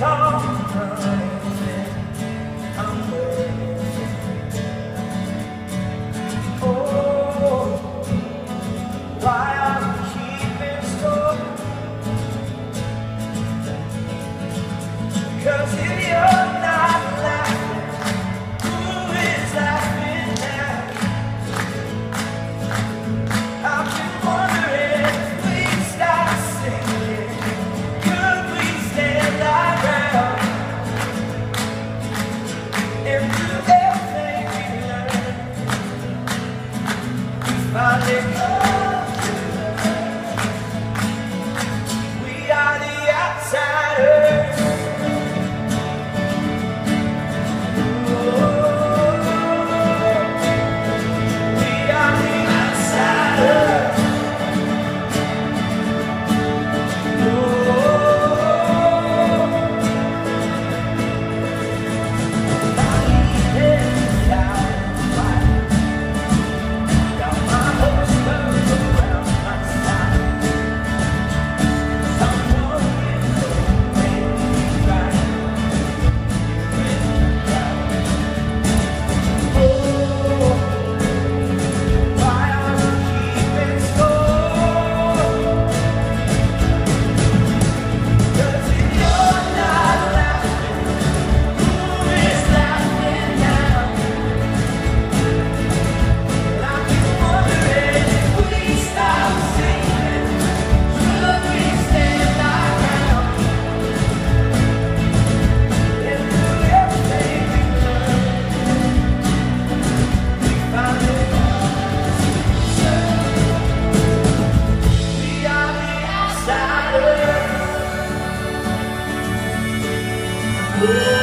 guitar Música